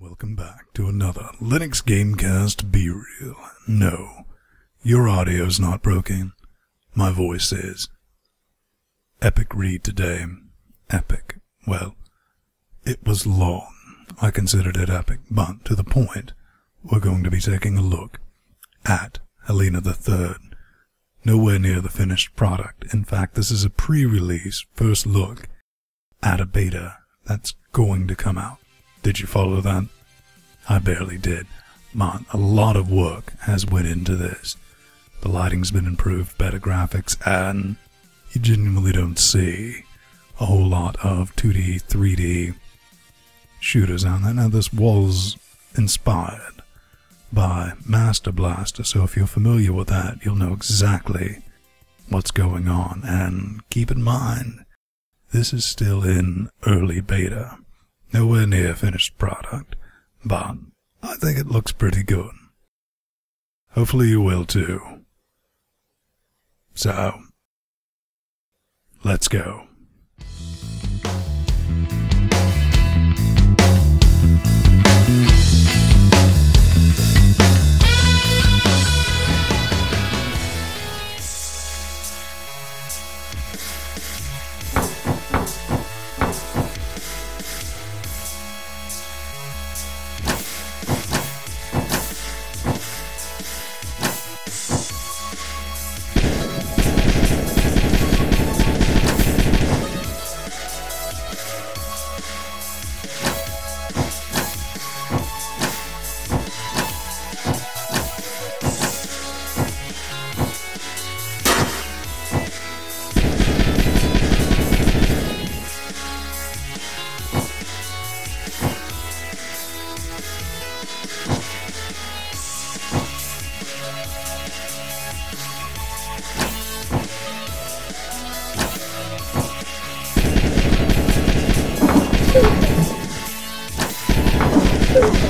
welcome back to another Linux Gamecast B-Reel. No, your audio's not broken. My voice is. Epic read today. Epic. Well, it was long. I considered it epic, but to the point, we're going to be taking a look at Helena III. Nowhere near the finished product. In fact, this is a pre-release first look at a beta that's going to come out. Did you follow that? I barely did. Man, a lot of work has went into this. The lighting's been improved, better graphics, and you genuinely don't see a whole lot of 2D, 3D shooters on there. Now, this was inspired by Master Blaster, so if you're familiar with that, you'll know exactly what's going on. And keep in mind, this is still in early beta, nowhere near finished product, but I think it looks pretty good. Hopefully you will too. So, let's go. You.